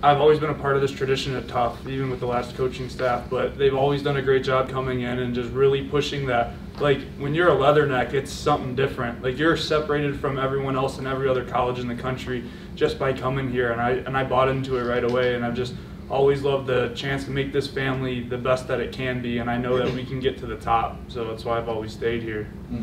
I've always been a part of this tradition at Tough, even with the last coaching staff. But they've always done a great job coming in and just really pushing that. Like when you're a Leatherneck, it's something different. Like you're separated from everyone else in every other college in the country just by coming here, and I and I bought into it right away. And I've just always loved the chance to make this family the best that it can be, and I know that we can get to the top. So that's why I've always stayed here. Hmm.